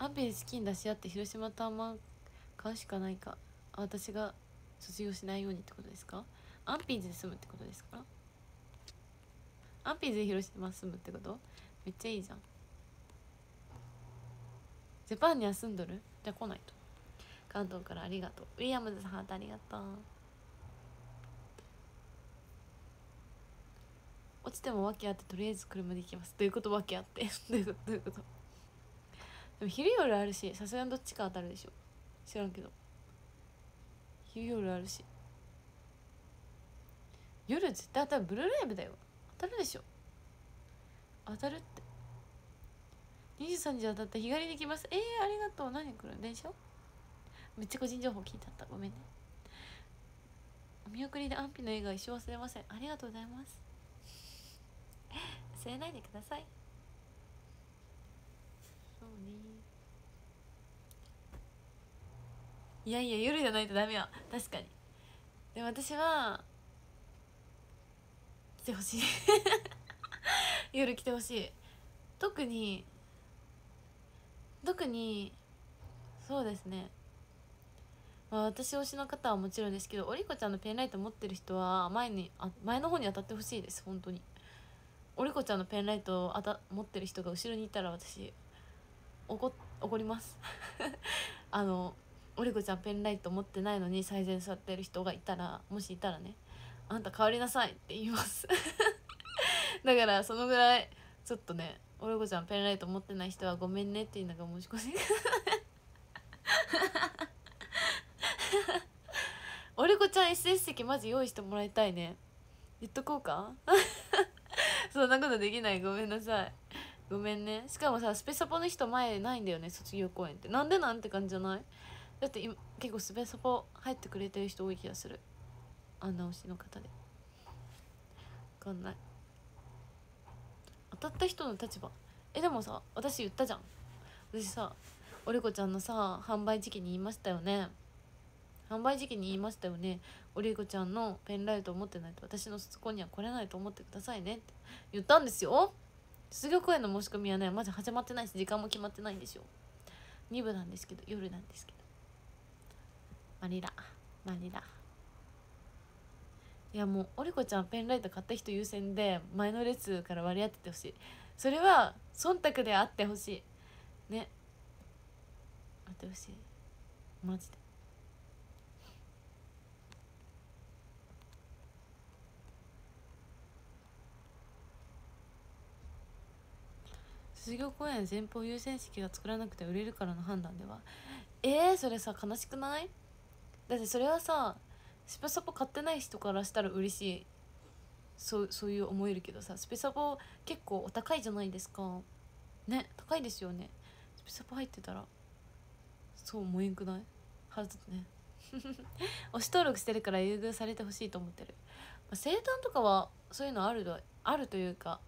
アンピで好きに出し合って広島とあんま買うしかないか。私が卒業しないようにってことですか？アンピーズで住むってことですか？アンピーズで広島住むってこと？めっちゃいいじゃん。ジャパンには住んどる？じゃあ来ないと。関東からありがとう。ウィリアムズさんハートありがとう。落ちても訳あってとりあえず車で行きます。どういうこと？訳あって。どういうこと？どういうこと？でも昼夜あるしさすがにどっちか当たるでしょ。知らんけど。昼夜あるし。夜絶対当たる。ブルーライブだよ。当たるでしょ。当たるって。23時当たった日帰りできます。えー、ありがとう。何来る電車？めっちゃ個人情報聞いちゃった。ごめんね。お見送りで安否の映画一生忘れません。ありがとうございます。忘れないでくださいそうねいやいや夜じゃないとダメよ。確かに。でも私は来てほしい。夜来てほしい。特に特にそうですね。まあ私推しの方はもちろんですけどおりこちゃんのペンライト持ってる人は前にあ前の方に当たってほしいです。本当に。おりこちゃんのペンライトをあた持ってる人が後ろにいたら私怒怒ります。あのおりこちゃんペンライト持ってないのに最善座ってる人がいたらもしいたらねあんた変わりなさいって言います だからそのぐらいちょっとねおりこちゃんペンライト持ってない人はごめんねって言いうのが申し込み おりこちゃん SS 席マジ用意してもらいたいね言っとこうか？そんなことできない。ごめんなさい。ごめんね。しかもさスペサポの人前ないんだよね卒業公演って。なんでなんて感じじゃない？だって今結構スペサポ入ってくれてる人多い気がする。あんな推しの方で。分かんない。当たった人の立場。えでもさ私言ったじゃん。私さおりこちゃんのさ販売時期に言いましたよね。販売時期に言いましたよね。おりこちゃんのペンライトを持ってないと私のそこには来れないと思ってくださいねって。言ったんですよ。卒業公演の申し込みはねまだ始まってないし時間も決まってないんですよ。2部なんですけど夜なんですけど。マリラマリラいやもうおりこちゃんペンライト買った人優先で前の列から割り当ててほしい。それは忖度であってほしい。ね。あってほしい。マジで。卒業公演前方優先席が作らなくて売れるからの判断では。えー、それさ悲しくない？だってそれはさスペサポ買ってない人からしたら嬉しい。そうそういう思えるけどさスペサポ結構お高いじゃないですか。ね高いですよね。スペサポ入ってたらそう思えんくない？はずね。推し登録してるから優遇されてほしいと思ってる、まあ、生誕とかはそういうのあるあるというか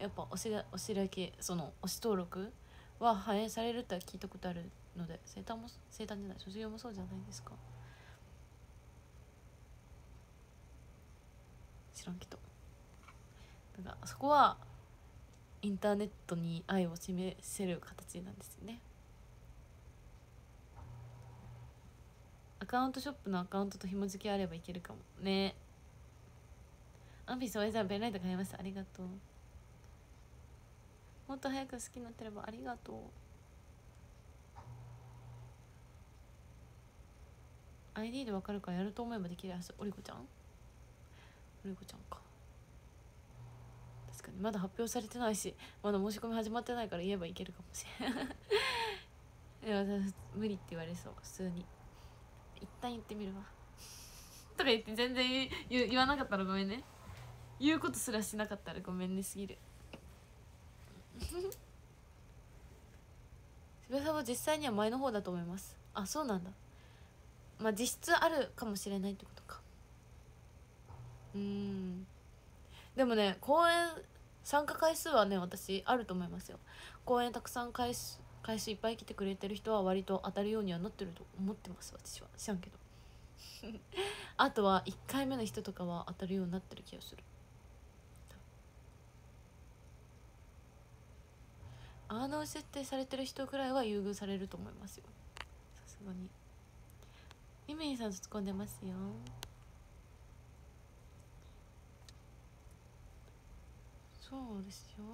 やっぱおしおしらけその推し登録は反映されるって聞いたことあるので生誕も生誕じゃない卒業もそうじゃないですか。知らんけど。だからそこはインターネットに愛を示せる形なんですよね。アカウントショップのアカウントと紐付けあればいけるかもね。アンピースワイザーベンライト買いました。ありがとう。もっと早く好きになってればありがとう。ID でわかるからやると思えばできるはず。おりこちゃん。おりこちゃんか。確かにまだ発表されてないしまだ申し込み始まってないから言えばいけるかもしれない いや無理って言われそう普通に。一旦言ってみるわ。とか言って全然言言わなかったらごめんね。言うことすらしなかったらごめんねすぎる。渋谷さんは実際には前の方だと思います。あそうなんだ。まあ実質あるかもしれないってことか。うん。でもね公演参加回数はね私あると思いますよ。公演たくさん回数回数いっぱい来てくれてる人は割と当たるようにはなってると思ってます私は。知らんけど。あとは1回目の人とかは当たるようになってる気がする。あの設定されてる人くらいは優遇されると思いますよ。さすがに。イメイさん突っ込んでますよ。そうですよ。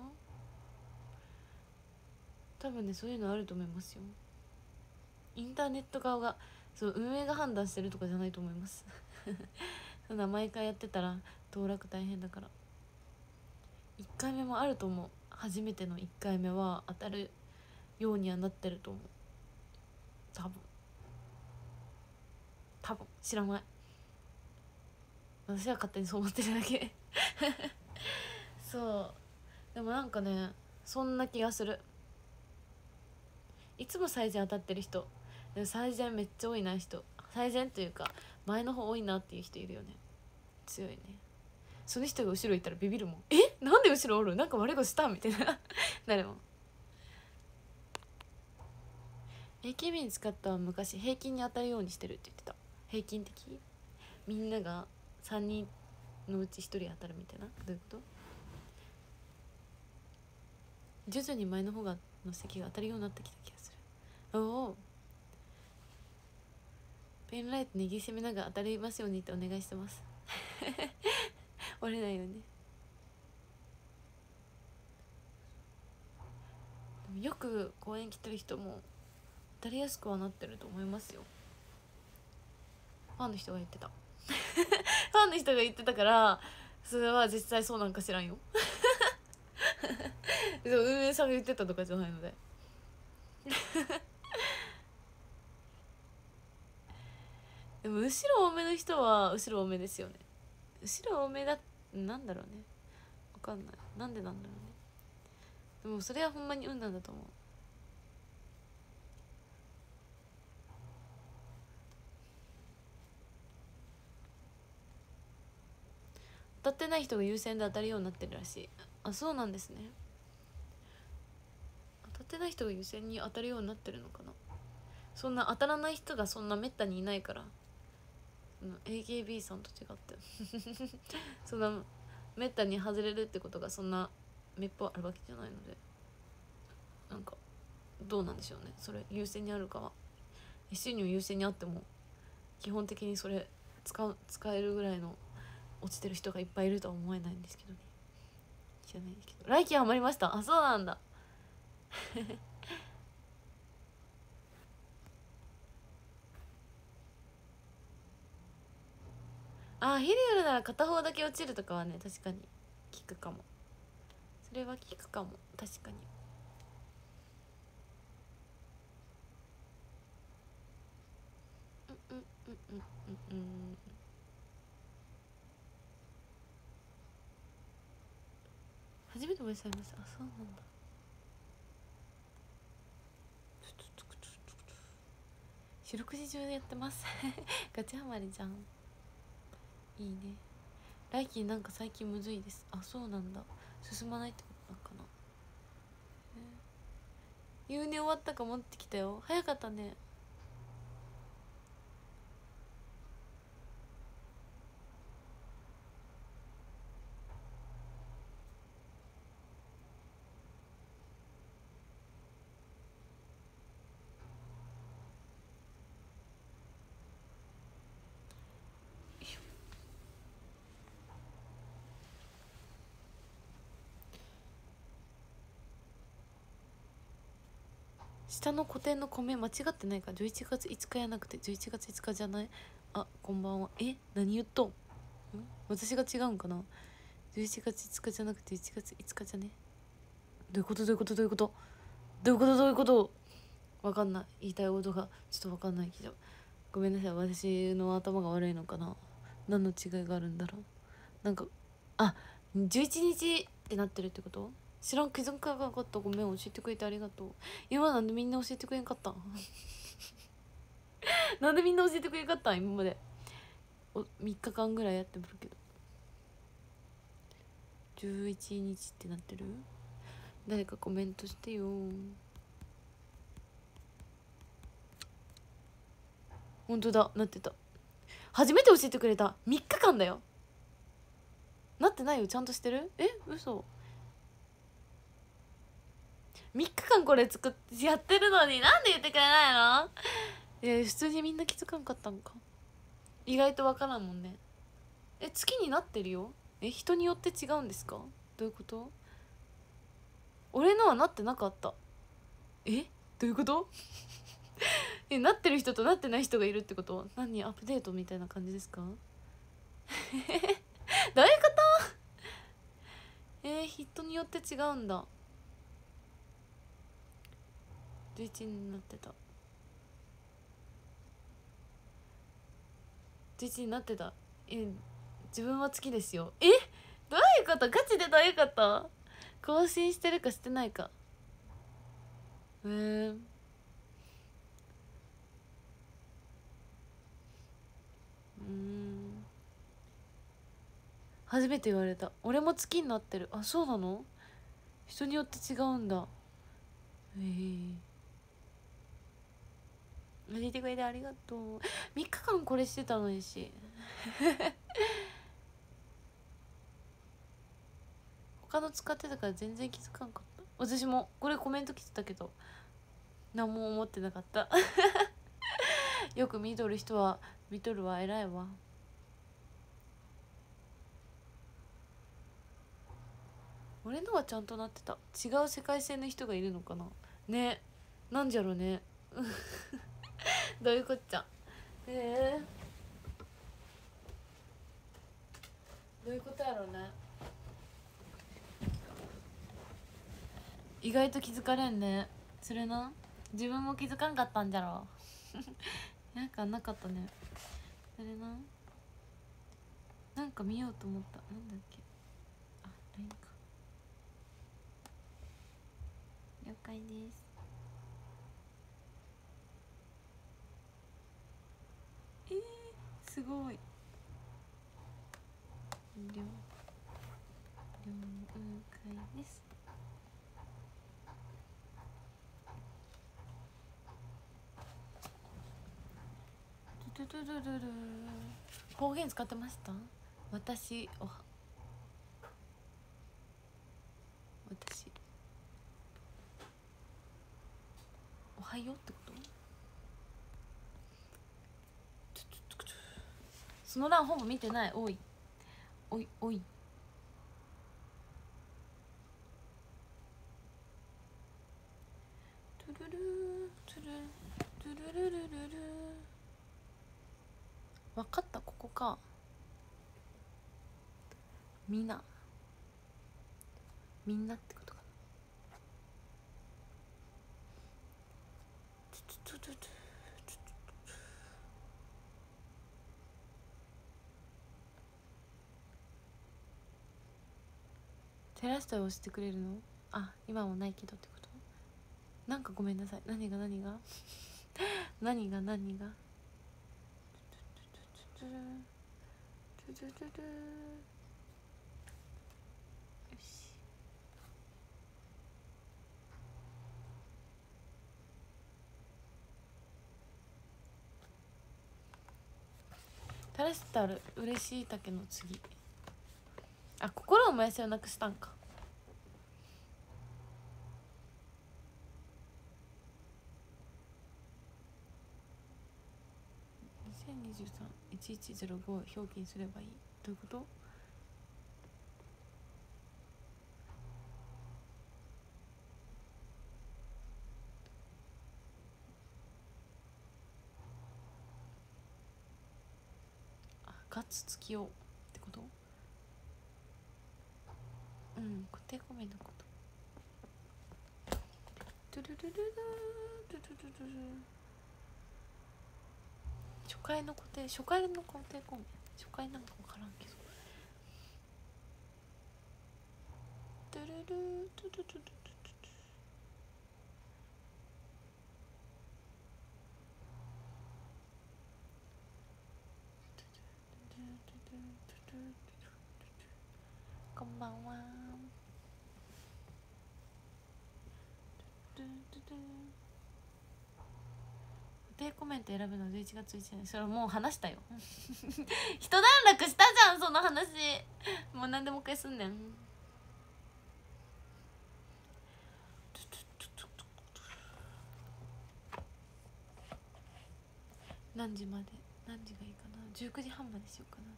多分ねそういうのあると思いますよ。インターネット側がそう運営が判断してるとかじゃないと思います。そんな毎回やってたら登録大変だから。1回目もあると思う。初めての1回目は当たるようにはなってると思う。多分。多分。知らない。私は勝手にそう思ってるだけ。そう。でもなんかねそんな気がする。いつも最善当たってる人。でも最善めっちゃ多いな人。最善というか前の方多いなっていう人いるよね。強いね。その人が後ろいたらビビるもん。え？なんで後ろおる？なんか悪いことした？みたいな。なるもん。AKB に使ったは昔平均に当たるようにしてるって言ってた。平均的？みんなが3人のうち1人当たるみたいな。どういうこと？徐々に前の方がの席が当たるようになってきた気がする。おお。ペンライト握りしめながら当たりますようにってお願いしてます。折れないように。よく公園来てる人も当たりやすくはなってると思いますよ。ファンの人が言ってた。ファンの人が言ってたからそれは実際そうなんか知らんよ。運営さんが言ってたとかじゃないので。でも後ろ多めの人は後ろ多めですよね。後ろ多めだなんだろうね。わかんない。なんでなんだろうね。でもそれはほんまに運なんだと思う。当たってない人が優先で当たるようになってるらしいあそうなんですね。当たってない人が優先に当たるようになってるのかな。そんな当たらない人がそんなめったにいないから。AKB さんと違って。そんなめったに外れるってことがそんなめっぽあるわけじゃないので。なんかどうなんでしょうね。それ優先にあるかは。収入優先にあっても基本的にそれ使う使えるぐらいの落ちてる人がいっぱいいるとは思えないんですけどね。知らないですけど来期ハマりました。あそうなんだ。あヒリウルなら片方だけ落ちるとかはね確かに。聞くかも。それは聞くかも。確かに。うんうんうんうんうんうん。初めてお会いされましたあそうなんだ。四六時中でやってます。ガチハマりじゃん。いいね。来期なんか最近むずいです。あそうなんだ。進まないってことなのかな。言うね終わったか持ってきたよ。早かったね。下の古典の米間違ってないか？11月5日やなくて11月5日じゃない？あこんばんは。え？何言っとん？私が違うんかな？11月5日じゃなくて1月5日じゃね？どういうこと？どういうこと？どういうこと？どういうこと？どういうこと？わかんない。言いたいことがちょっとわかんない。けどごめんなさい。私の頭が悪いのかな？何の違いがあるんだろう？なんかあ11日ってなってるってこと？知らん気づかなかった。ごめん教えてくれてありがとう。今なんでみんな教えてくれんかったん？なんでみんな教えてくれんかったん？今まで。お3日間ぐらいやってもるけど。11日ってなってる？誰かコメントしてよ。本当だ。なってた。初めて教えてくれた。3日間だよ。なってないよ。ちゃんとしてる？え？嘘。3日間これ作ってやってるのになんで言ってくれないの？え普通にみんな気づかんかったんか？意外とわからんもんね。え月になってるよ？え人によって違うんですか？どういうこと？俺のはなってなかった。え？どういうこと？えなってる人となってない人がいるってこと？何アップデートみたいな感じですか？どういうこと？えー、人によって違うんだ。11になってた。11になってた。え自分は月ですよ。え？どういうこと？ガチでどういうこと？更新してるかしてないか。へえーうん。初めて言われた。俺も月になってる。あそうなの？人によって違うんだ。へえ教えてくれてありがとう。3日間これしてたのにし。他の使ってたから全然気づかんかった。私もこれコメント来てたけど何も思ってなかった。よく見とる人は見とるわ偉いわ。俺のはちゃんとなってた。違う世界線の人がいるのかな。ね。なんじゃろうね。どういうこっちゃ？ええー、どういうことやろうね。意外と気づかれんね。それな。自分も気づかんかったんじゃろ。なんかなかったね。それな。なんか見ようと思った。なんだっけ。あ LINE か。了解ですえー、すごい。了了解です。ドゥドドドド方言使ってました？私おは。私。おはようってこと？その欄ほぼ見てない。おい。おいおい。トゥルルトゥルトゥルルルルル。分かった？ここか。みんな。みんなってことテラスタを押してくれるの？あ今もないけどってこと？なんかごめんなさい。何が何が？何が何が？よし。タレスタル嬉しい竹の次。あ心を燃やせをなくしたんか。20231105表記にすればいい。どういうこと？あガッツ月をってこと？うん。固定コメのことトゥルルルルトゥルルルル初回の固定初回の固定コン。ビ初回なんか分からんけどトゥルルトゥトゥトゥトゥこんばんは。固コメント選ぶの11月1日それもう話したよ。一段落したじゃんその話。もう何でもう一回すんねん。何時まで？何時がいいかな？19時半までしようかな。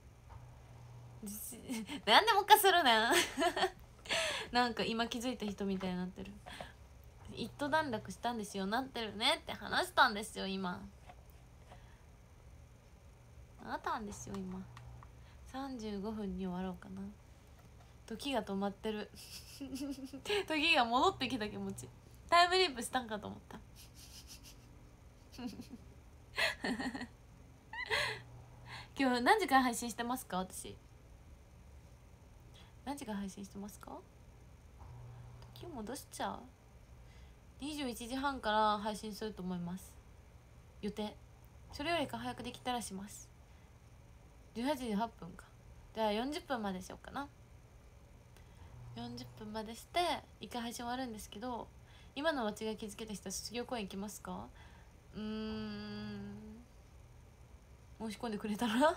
何でもかするねん。なんか今気づいた人みたいになってる。一途段落したんですよ。なってるねって話したんですよ今。あったんですよ今。35分に終わろうかな。時が止まってる。時が戻ってきた気持ち。タイムリープしたんかと思った。今日何時から配信してますか私。何時から配信してますか？時戻しちゃう。21時半から配信すると思います。予定。それよりか早くできたらします。18時8分か。じゃあ40分までしようかな。40分までして一回配信終わるんですけど今の間違い気づけた人は卒業公演行きますか？うーん。申し込んでくれたら？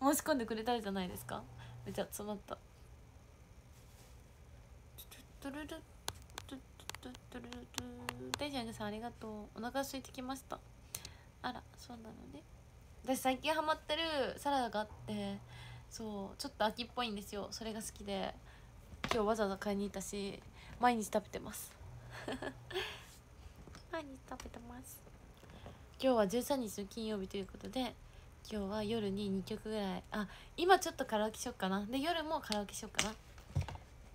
申し込んでくれたらじゃないですか？めっちゃ詰まった。トゥルルトゥトゥトゥルトゥテンションさんありがとうお腹空いてきましたあらそうなのね私最近ハマってるサラダがあってそうちょっと秋っぽいんですよそれが好きで今日わざわざ買いに行ったし毎日食べてます毎日食べてます今日は13日の金曜日ということで今日は夜に2曲ぐらいあ今ちょっとカラオケしよっかなで夜もカラオケしよっかな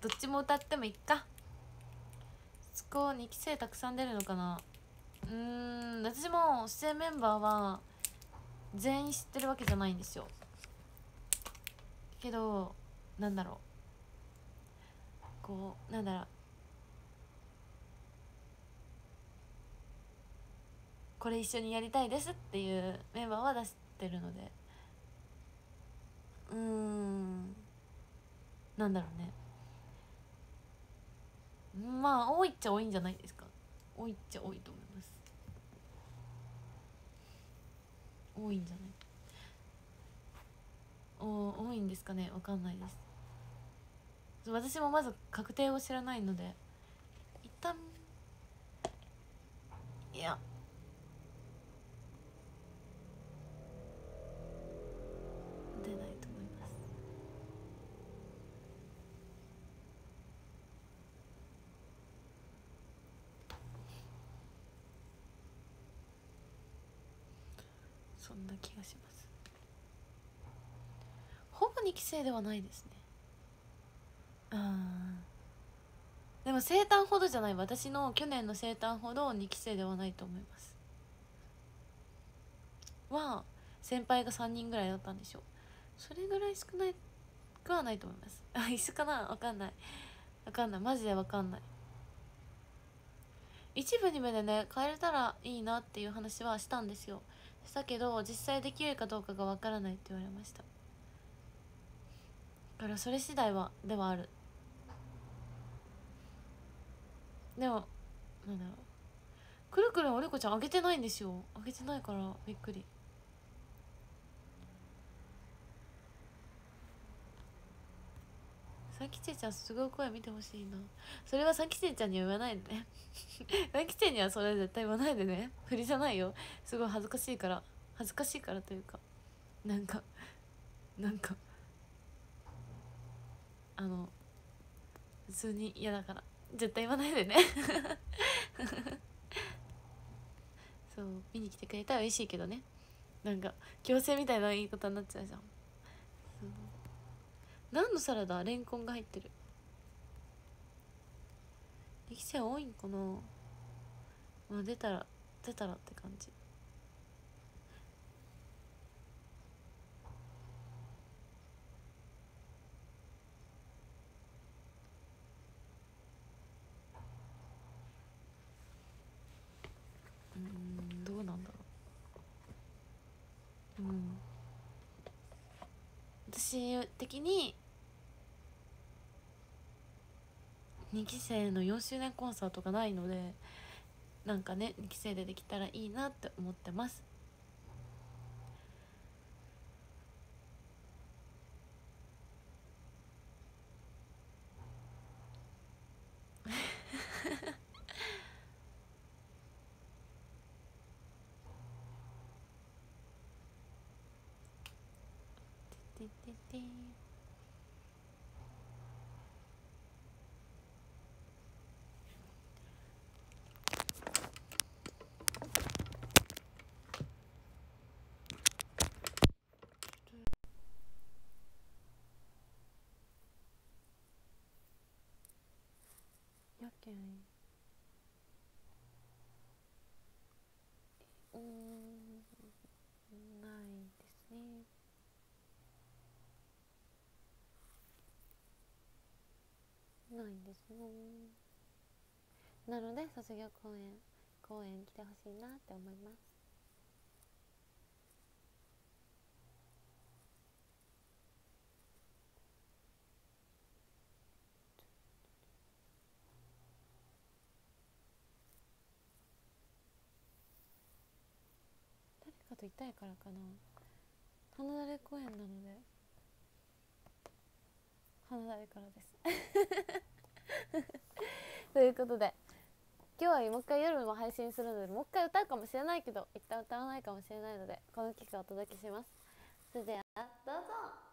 どっちも歌ってもいっかそこ2期生たくさん出るのかな？うん私も出演メンバーは全員知ってるわけじゃないんですよ。けどなんだろう。こうなんだろう。これ一緒にやりたいですっていうメンバーは出してるので。うーんなんだろうね。まあ多いっちゃ多いんじゃないですか。多いっちゃ多いと思います。多いんじゃない？お多いんですかね？わかんないです。私もまず確定を知らないので一旦いや。出ないと思いますそんな気がします。ほぼ2期生ではないですね。あでも生誕ほどじゃない。私の去年の生誕ほど2期生ではないと思います。は先輩が3人ぐらいだったんでしょう。それぐらい少ないくはないと思います。あ一緒かな？わかんない。わかんない。マジでわかんない。一部二部でね変えれたらいいなっていう話はしたんですよ。したけど実際できるかどうかがわからないって言われました。だからそれ次第はではある。でもなんだろう。くるくるおりこちゃんあげてないんですよ。あげてないからびっくり。三吉ちゃんすごい声見てほしいな。それは三吉ちゃんには言わないでね。三吉にはそれ絶対言わないでね。振りじゃないよ。すごい恥ずかしいから。恥ずかしいからというか。なんかなんか。あの普通に嫌だから。絶対言わないでね。そう。見に来てくれたら嬉しいけどね。なんか強制みたいな言い方になっちゃうじゃん。何のサラダ？レンコンが入ってる。力士多いんかな。まあ出たら出たらって感じ。うんどうなんだろう。うん。私的に2期生の4周年コンサートがないのでなんかね2期生でできたらいいなって思ってますてててて。んうんないですね。ないですね。なので卒業公演公演来てほしいなって思います誰かといたいからかな。花だれ公園なので。花だれからです。ということで今日はもう一回夜も配信するのでもう一回歌うかもしれないけど一旦歌わないかもしれないのでこの曲をお届けします。それではどうぞ。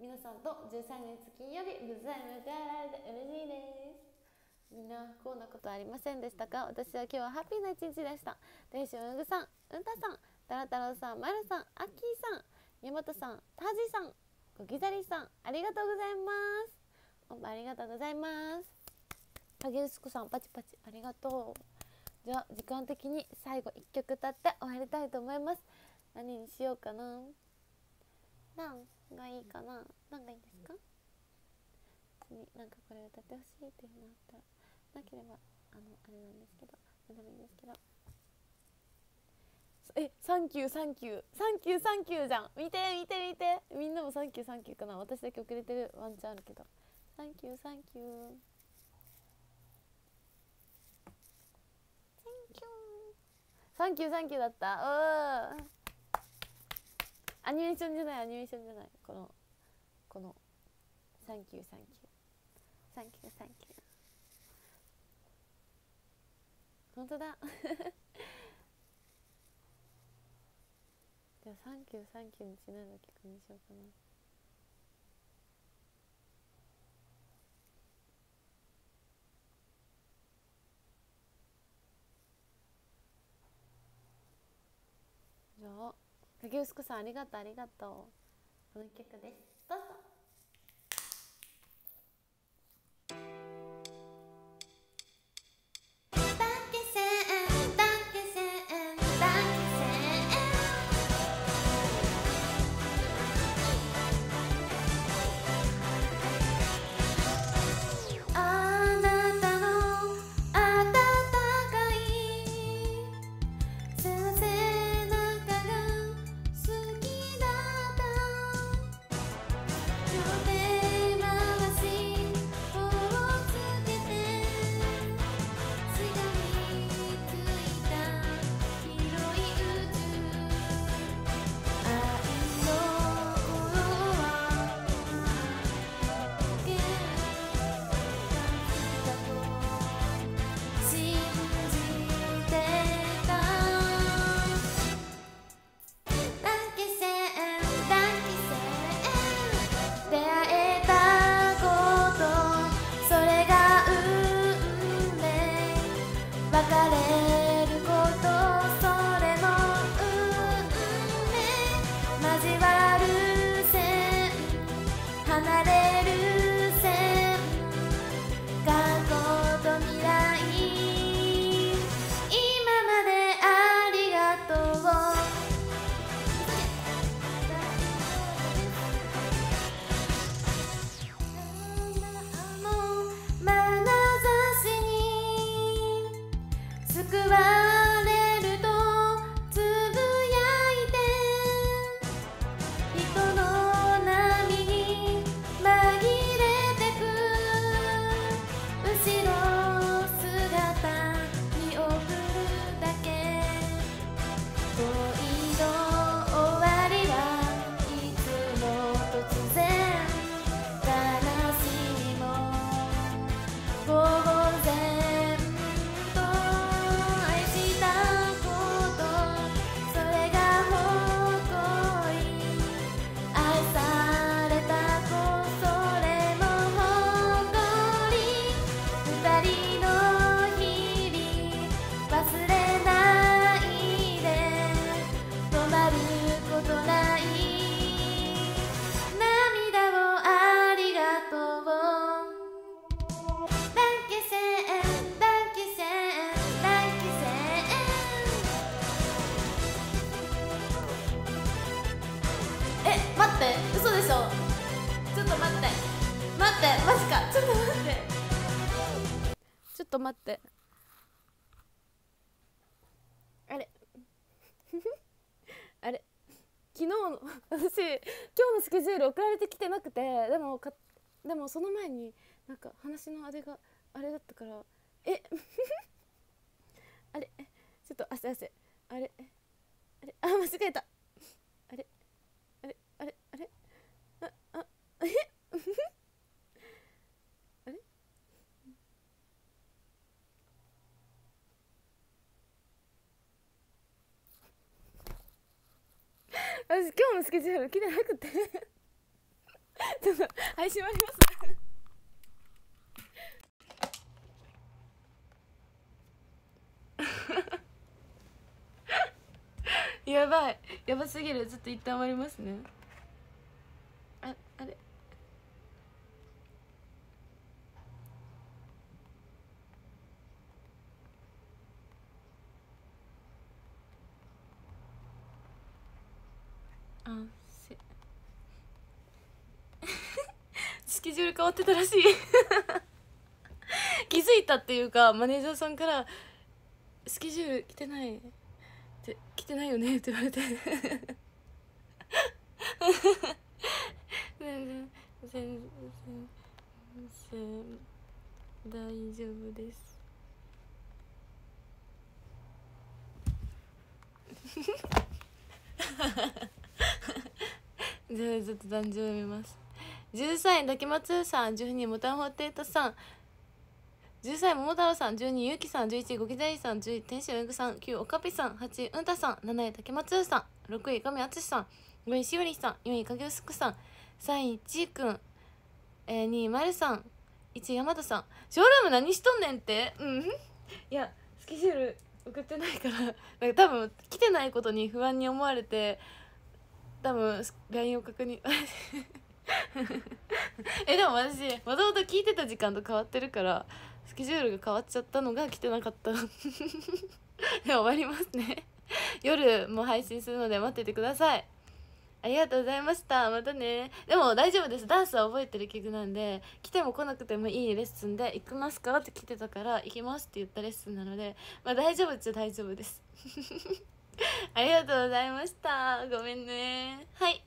皆さんと13日金曜日無罪迎えられて嬉しいですみんな不幸なことありませんでしたか？私は今日はハッピーな一日でした。天使うぐさんうんたさんタラタロさんまるさんアッキーさん山本さんタジさんごきざりさんありがとうございますおんありがとうございますパゲウスコさんパチパチありがとうじゃあ時間的に最後1曲歌って終わりたいと思います何にしようかな何がいいかな。何がいいですか？になんかこれ歌ってほしいっていうのあった。らなければあのあれなんですけど何でもいいんですけど。えサンキューサンキュー。サンキューサンキューじゃん。見て見て見て。みんなもサンキューサンキューかな。私だけ遅れてる。ワンチャンあるけど。サンキューサンキュー。サンキュー。サンキューだった。うんアニメーションじゃないアニメーションじゃない。このこのサンキューサンキュー。サンキューサンキュー。本当だ。じゃあサンキューサンキューにちなんだ曲にしようかなじゃあ影薄子さんありがとうありがとう。この曲です。どうぞ。You're there. 待って。あれ。あれ。昨日の 私今日のスケジュール送られてきてなくてでもかでもその前になんか話のあれがあれだったからえ？あれ？ちょっと汗汗あれ？あれ？あ間違えた。あれ？あれ？あれ？あれ？ああえ？私今日のスケジュール来てなくて。ちょっと配信終わります。やばい。やばすぎる。ちょっと一旦終わりますねああれあせスケジュール変わってたらしい。気づいたっていうかマネージャーさんから「スケジュール来てない」って「来てないよね」って言われて。全然全然全然大丈夫です。じゃあちょっと壇上読みます。13位竹松さん12位モタンホテータさん。13位桃太郎さん12位ゆうきさん11位ゴキザイさん10位天使ウングさん9位おかぴさん8位うんたさん7位竹松さん6位神淳さん5位しおりさん4位影薄くさん3位ちーくん、えー、2位まるさん1位山田さん。ショールーム何しとんねんって？うん。いやスケジュール送ってないからなんか多分来てないことに不安に思われて多分 LINE を確認。えでも私もともと聞いてた時間と変わってるからスケジュールが変わっちゃったのが来てなかった。で終わりますね。夜も配信するので待っててください。ありがとうございました。またね。でも大丈夫です。ダンスは覚えてる曲なんで来ても来なくてもいいレッスンで行きますかって来てたから行きますって言ったレッスンなのでまあ大丈夫っちゃ大丈夫です。ありがとうございました。ごめんね。はい。